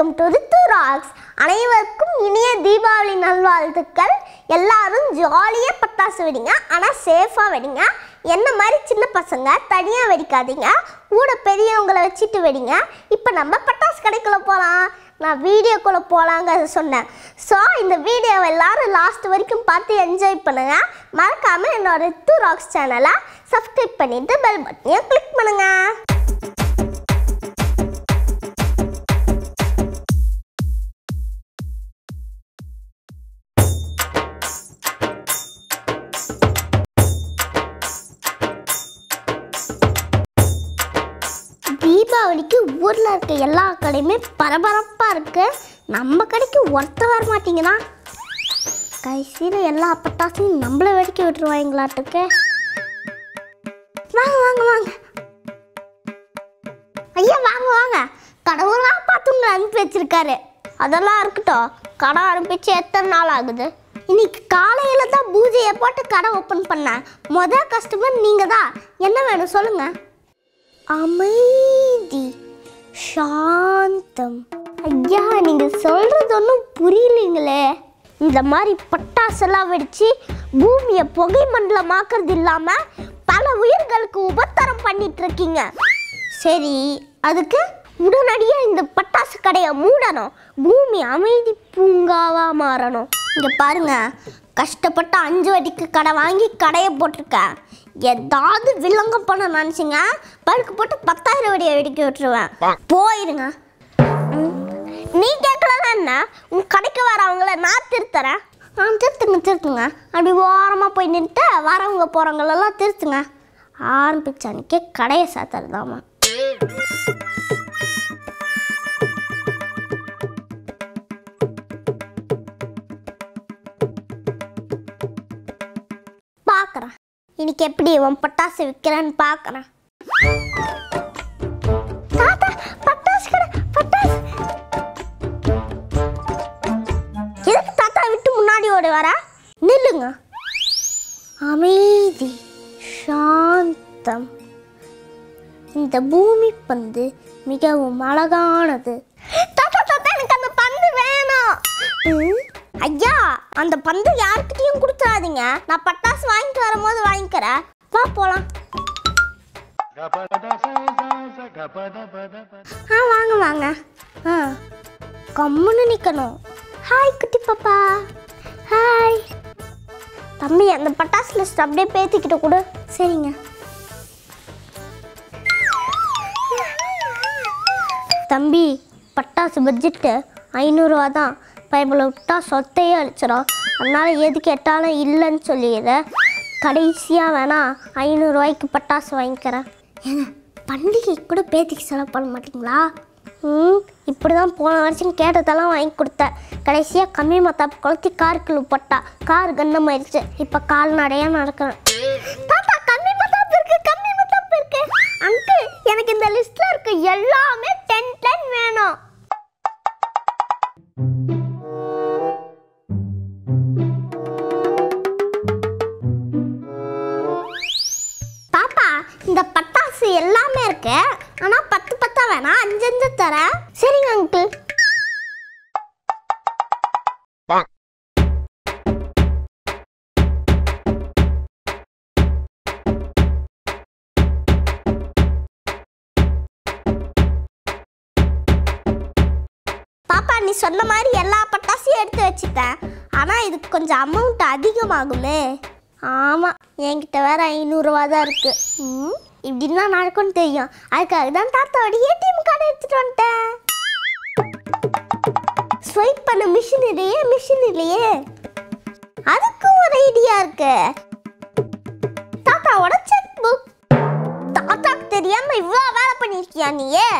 Welcome to Ritu rocks அனைவருக்கும் இனிய தீபாவளி நல்வாழ்த்துக்கள். எல்லாரும் ஜாலியாக பட்டாசு வெடிங்க ஆனால் சேஃபாக வெடிங்க. என்ன மாதிரி சின்ன பசங்க தனியாக வெடிக்காதீங்க. கூட பெரியவங்களை வச்சுட்டு வெடிங்க. இப்போ நம்ம பட்டாசு கடைக்குள்ளே போகலாம் நான் வீடியோக்குள்ளே போகலாங்க சொன்னேன். ஸோ இந்த வீடியோவை எல்லாரும் லாஸ்ட் வரைக்கும் பார்த்து என்ஜாய் பண்ணுங்க. மறக்காமல் என்னோட ரித்து ராக்ஸ் சேனலை சப்ஸ்கிரைப் பண்ணிவிட்டு பெல் பட்டனையும் கிளிக் பண்ணுங்கள் தீபாவளிக்கு ஊரில் இருக்க எல்லா கடையுமே பரபரப்பாக இருக்கு. நம்ம கடைக்கு ஒருத்த வர மாட்டீங்கன்னா கடைசியில் எல்லா பட்டாசையும் நம்மள வெடிக்க விட்டுருவாங்களாட்டுக்கு. வாங்க வாங்க வாங்க. ஐயா வாங்க வாங்க. கடவுளாக பார்த்து உங்களை அனுப்பி வச்சிருக்காரு. அதெல்லாம் இருக்கட்டும். கடை ஆரம்பிச்சு எத்தனை நாள் ஆகுது? இன்னைக்கு காலையில் தான் பூஜையை போட்டு கடை ஓப்பன் பண்ணேன். மொதல் கஸ்டமர் நீங்கள் தான் என்ன வேணும் சொல்லுங்கள் அமைதி சாந்தம். ஐயா நீங்க சொல்றது ஒன்றும் புரியலைங்களே. இந்த மாதிரி பட்டாசெல்லாம் வெடிச்சு பூமியை புகை மண்டலமாக்குறது இல்லாம பல உயிர்களுக்கு உபத்தரம் பண்ணிட்டு இருக்கீங்க சரி அதுக்கு உடனடியாக இந்த பட்டாசு கடையை மூடணும். பூமி அமைதி பூங்காவாக மாறணும். இங்கே பாருங்க கஷ்டப்பட்டு அஞ்சு வட்டிக்கு கடை வாங்கி கடையை போட்டிருக்கேன். ஏதாவது வில்லங்கம் பண்ண நினச்சிங்க பழுக்கு போட்டு பத்தாயிரம் வடியை வெடிக்க விட்டுருவேன். போயிருங்க. நீ கேட்கலாம் என்ன? உன் கடைக்கு வரவங்கள நான் திருத்தரேன் ஆ திருத்துங்க திருத்துங்க. அப்படி ஓரமாக போய் நின்றுட்டு வரவங்க போகிறவங்களெல்லாம் திருத்துங்க. ஆரம்பிச்ச கடையை சாத்துறதாமா. இன்னைக்கு எப்படி உன் பட்டாசு விற்கிறான்னு பார்க்குறேன். தாத்தா பட்டாசு கடை பட்டாசு. எதுக்கு தாத்தா விட்டு முன்னாடி ஓடி வரா நில்லுங்க. அமைதி சாந்தம். இந்த பூமி பந்து மிகவும் அழகானது. தாத்தா தாத்தா எனக்கு அந்த பந்து வேணும். ஐயா அந்த பந்து யாருக்கிட்டையும் கொடுத்துறாதீங்க நான் பட்டாசு வாங்கிட்டு வரும்போது வாங்கிக்கிறேன். வா போலாம். ஆ வாங்க வாங்க. ஆ கம்முன்னு நிற்கணும் ஹாய் குட்டி பாப்பா. ஹாய் தம்பி அந்த பட்டாசு லிஸ்ட் அப்படியே பேத்திக்கிட்டு கொடு. சரிங்க. தம்பி பட்டாசு பட்ஜெட்டு ஐநூறுரூவா தான். பைபிளை விட்டா சொத்தையே அழிச்சிடும் அதனால எது கேட்டாலும் இல்லைன்னு சொல்லிடு. கடைசியாக வேணா ஐநூறுரூவாய்க்கு பட்டாசு வாங்கிக்கிறேன். ஏங்க பண்டிகைக்கு கூட பேத்திக்கு செலவு பண்ண மாட்டீங்களா? ம் இப்படி தான் போன வருஷம் கேட்டதெல்லாம் வாங்கி கொடுத்தேன். கடைசியாக கம்மி மத்தாப்பு கொளுத்தி காருக்குள்ள போட்டா. கார் கண்ணமாயிருச்சு இப்போ கால்நடையாக நடக்கிறேன். தாத்தா கம்மி மத்தாப்பு இருக்கு கம்மி மத்தாப்பு இருக்கு. அங்கிள் எனக்கு இந்த லிஸ்ட்ல இருக்க எல்லாமே டென் டென் வேணும். இந்த பட்டாசு எல்லாமே இருக்கு. ஆனா பத்து பத்தா வேணாம் அஞ்சு அஞ்சு தரேன். சரிங்க அங்கிள் பாப்பா நீ சொன்ன மாதிரி எல்லா பட்டாசையும் எடுத்து வச்சுட்டேன். ஆனால் இதுக்கு கொஞ்சம் அமௌண்ட் அதிகமாகுமே. ஆமாம் என்கிட்ட வேற ஐநூறுரூவா தான் இருக்கு. ம்? இப்படிலாம் நடக்கும்னு தெரியும். அதுக்காக தான் தாத்தாவோட ஏடிஎம் கார்டு எடுத்துட்டு வந்துட்டேன். ஸ்வைப் பண்ண மிஷின் இல்லையே மிஷின் இல்லையே. அதுக்கும் ஒரு ஐடியா இருக்கு. தாத்தாவோட செக் புக் தாத்தாக்கு தெரியாம இவ்வளோ வேலை பண்ணியிருக்கியா நீயே?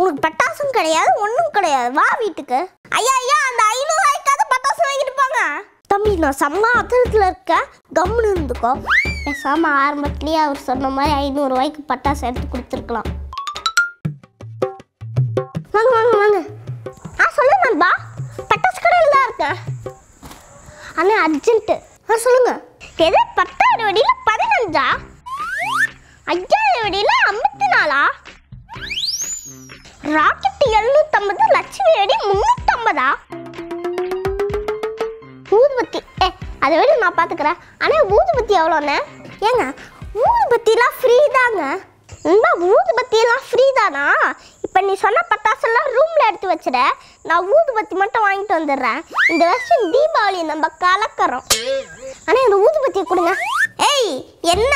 உனக்கு பட்டாசும் கிடையாது ஒன்றும் கிடையாது. வா வீட்டுக்கு. ஐயா ஐயா அந்த ஐநூறுவாய்க்காவது பட்டாசு வாங்கிட்டு போங்க. தம்பி நான் செம்ம அத்தரத்தில் இருக்கேன். கம்முன்னு இருந்துக்கோ. பேசாம ஆரம்பத்துலேயே அவர் சொன்ன மாதிரி ஐநூறுரூவாய்க்கு பட்டாசு எடுத்து கொடுத்துருக்கலாம். வாங்க வாங்க வாங்க. ஆ சொல்லு நண்பா. பட்டாசு கடையில் தான் இருக்கேன். அண்ணா அர்ஜென்ட்டு. ஆ சொல்லுங்க. எது பத்தாயிரம் வெடியில் பதினஞ்சா? ஐயாயிரம் வெடியில் ஐம்பத்தி நாலா ராக்கெட் எழுநூத்தம்பது லட்சுமி வெடி முந்நூற்றம்பதா ஊதுபத்தி ஏ அதை விட நான் பார்த்துக்கிறேன். ஆனால் ஊதுபத்தி எவ்வளோண்ணே? ஏங்க ஊதுபத்திலாம் ஃப்ரீ தாங்க. இந்த ஊதுபத்தியெல்லாம் ஃப்ரீ தானா? இப்போ நீ சொன்ன பட்டாசெல்லாம் ரூமில் எடுத்து வச்சிட நான் ஊதுபத்தி மட்டும் வாங்கிட்டு வந்துடுறேன். இந்த வருஷம் தீபாவளி நம்ம கலக்கிறோம். ஆனால் இந்த ஊதுபத்தியை கொடுங்க. ஏய் என்ன?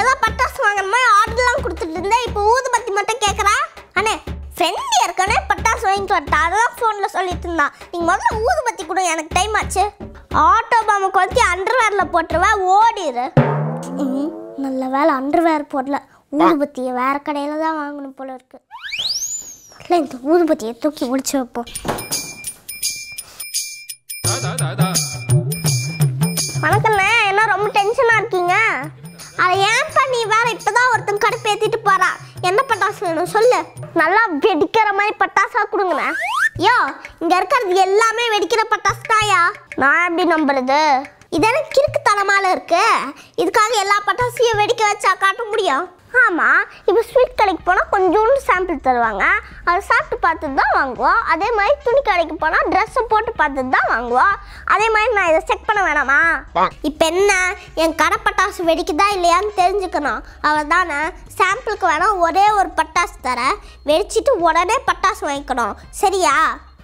ஏதோ பட்டாசு வாங்கணுமா ஆர்டர்லாம் கொடுத்துட்டு இருந்தேன் இப்போ ஊதுபத்தி மட்டும் கேட்குறா அண்ணே ஃப்ரெண்ட் ஏற்கனவே பட்டாசு வாங்கிட்டு வரட்டா அதெல்லாம் ஃபோனில் சொல்லிட்டு இருந்தான் நீங்கள் முதல்ல ஊதுபத்தி கொடுங்க எனக்கு டைம் ஆச்சு. ஆட்டோ பாம்பு கொத்தி அண்டர்வேரில் போட்டுருவேன் ஓடிடு நல்ல வேலை அண்டர்வேர் போடல. ஊதுபத்தியை வேற கடையில் தான் வாங்கணும் போல இருக்கு. இந்த ஊதுபத்தியை தூக்கி முடிச்சு வைப்போம் வணக்கண்ணே என்ன ரொம்ப டென்ஷனாக இருக்கீங்க? அதை ஏன்ப்பா நீ வேற இப்பதான் ஒருத்தன் கடுப்பு ஏற்றிட்டு போறா. என்ன பட்டாசு வேணும்? சொல்லு. நல்லா வெடிக்கிற மாதிரி பட்டாசா கொடுங்கண்ணே. யோ இங்க இருக்கிறது எல்லாமே வெடிக்கிற பட்டாசு தாயா நான் எப்படி நம்புறது? இதென்ன கிறுக்கு தனமால இருக்கு? இதுக்காக எல்லா பட்டாசையும் வெடிக்க வச்சா காட்ட முடியும். ஆமா இப்போ ஸ்வீட் கடைக்கு போனால் கொஞ்சோண்டு சாம்பிள் தருவாங்க. அதை சாப்பிட்டு பார்த்துட்டு தான் வாங்குவோம். அதே மாதிரி துணி கடைக்கு போனால் ட்ரெஸ்ஸை போட்டு பார்த்துட்டு தான் வாங்குவோம். அதே மாதிரி நான் இதை செக் பண்ண வேணாமா? இப்போ என்ன என் கடை பட்டாசு வெடிக்குதா இல்லையான்னு தெரிஞ்சுக்கணும். அவள் தானே சாம்பிளுக்கு வேணா ஒரே ஒரு பட்டாசு தர. வெடிச்சிட்டு உடனே பட்டாசு வாங்கிக்கணும். சரியா?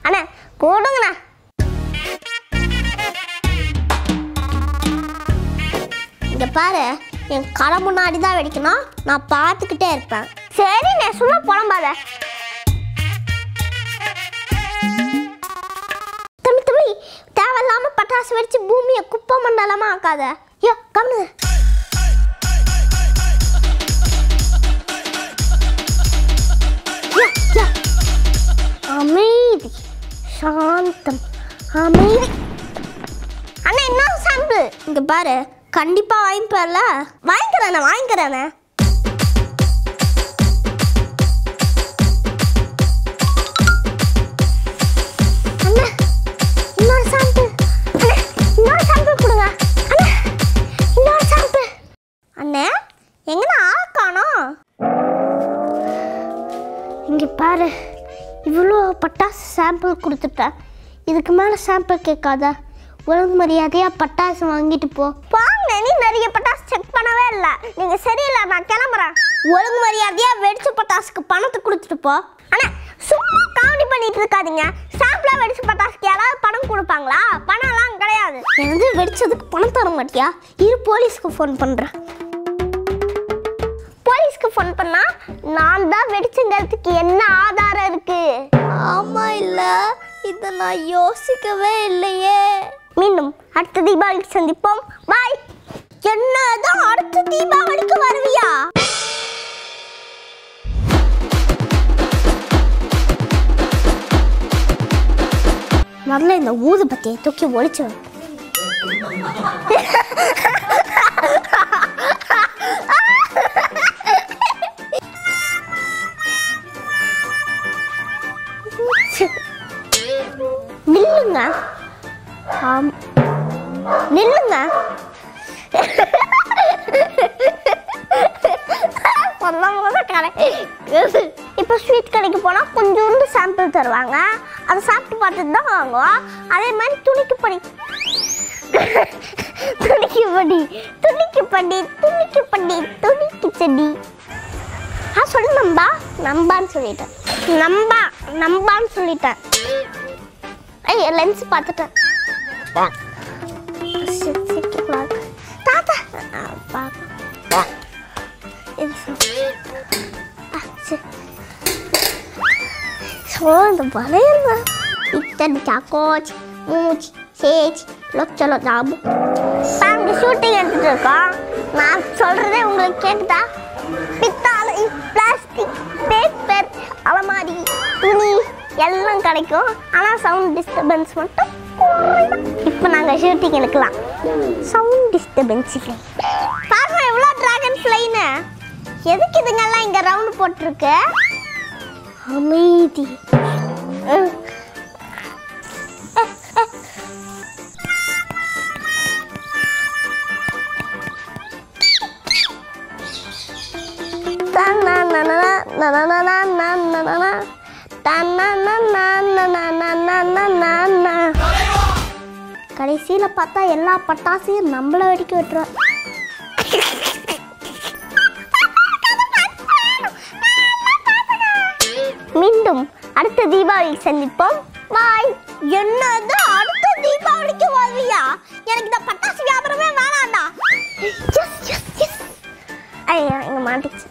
அண்ணா கொடுங்கண்ணா இங்க பாரு என் கடை முன்னாடி தான் வெடிக்கணும். நான் பார்த்துக்கிட்டே இருப்பேன். சரி நான் சும்மா புலம்பாத. தம்பி தம்பி தேவையில்லாம பட்டாசு வெடிச்சு பூமியை குப்பை மண்டலமா ஆக்காத. ஐயோ கம்மு அமைதி. சாந்தம். அமைதி. அண்ணா என்ன சாம்பிள் இங்கே பாரு. கண்டிப்பாக வாங்கிப்பல வாங்கிக்கிறேண்ணே வாங்கிக்கிறேண்ணே. அண்ணா இன்னொரு சாம்பிள் இன்னொரு சாம்பிள் கொடுங்க. அண்ணா இன்னொரு சாம்பிள் அண்ணே எங்கண்ணா ஆள் காணோம்? இங்கே பாரு இவ்வளோ பட்டாசு சாம்பிள் கொடுத்துட்டேன் இதுக்கு மேலே சாம்பிள் கேட்காத. ஒழுங்கு மரியாதையாக பட்டாசு வாங்கிட்டு போ. நிறைய பட்டாசு செக் பண்ணவே இல்லை. நீங்கள் சரியில்லை நான் கிளம்புறேன். ஒழுங்கு மரியாதையாக வெடிச்ச பட்டாசுக்கு பணத்தை கொடுத்துட்டு போ. ஆனால் சும்மா காமெடி பண்ணிட்டு இருக்காதீங்க. சாம்பிளாக வெடிச்ச பட்டாசுக்கு யாராவது பணம் கொடுப்பாங்களா? பணம்லாம் கிடையாது. எனக்கு வெடிச்சதுக்கு பணம் தர மாட்டியா? இரு போலீஸ்க்கு ஃபோன் பண்ணுறேன் போலீஸ்க்கு ஃபோன் பண்ணா நான் தான் வெடிச்சுங்கிறதுக்கு என்ன ஆதாரம் இருக்கு? ஆமா இல்ல. இத நான் யோசிக்கவே இல்லையே. மீண்டும் அடுத்த தீபாவளிக்கு சந்திப்போம். பாய் என்னதான் அடுத்த தீபாவளிக்கு வருவியா? முதல்ல இந்த ஊதுபத்தியை தூக்கி ஒழிச்சு சாம்பிள் தருவாங்க. அதை சாப்பிட்டு பார்த்துட்டு தான் வாங்குவோம் அதே மாதிரி துணிக்கு படி துணிக்கு படி துணிக்கு படி துணிக்கு படி துணிக்கு செடி ஆ சொல்லு நம்பா. நம்பான்னு சொல்லிட்டேன். நம்பா நம்பான்னு சொல்லிட்டேன். ஐய் லென்ஸ் பார்த்துட்டேன். சரி, சரி, பாக்கு. தாத்தா ஆ, பாக்கு. இந்த வளையல் இத்தனை சாக்கோச் மூச்சு சேச் லொச்சலோ ஜாபு நாங்கள் ஷூட்டிங் எடுத்துட்டு இருக்கோம் நான் சொல்றதே உங்களுக்கு கேட்டுதா பித்தால பிளாஸ்டிக் பேப்பர் அலமாரி துணி எல்லாம் கிடைக்கும் ஆனால் சவுண்ட் டிஸ்டர்பன்ஸ் மட்டும் இப்போ நாங்கள் ஷூட்டிங் எடுக்கலாம் சவுண்ட் டிஸ்டர்பன்ஸ் இல்லை பாருங்க எவ்வளோ டிராகன் ஃப்ளைன்னு எதுக்கு இதுங்கெல்லாம் இங்கே ரவுண்ட் போட்டிருக்கு அமைதி. கடைசியில் பார்த்தா எல்லா பட்டாசையும் நம்மள வெடிக்க விட்டுருவோம் மீண்டும் அடுத்த தீபாவளி சந்திப்போம். பாய். என்னது? அடுத்த தீபாவளிக்கு வருவியா? எனக்கு இந்த பட்டாசு வியாபாரமே வேணாண்டா எஸ் எஸ் எஸ் ஐயா இங்கே மாட்டிச்சு.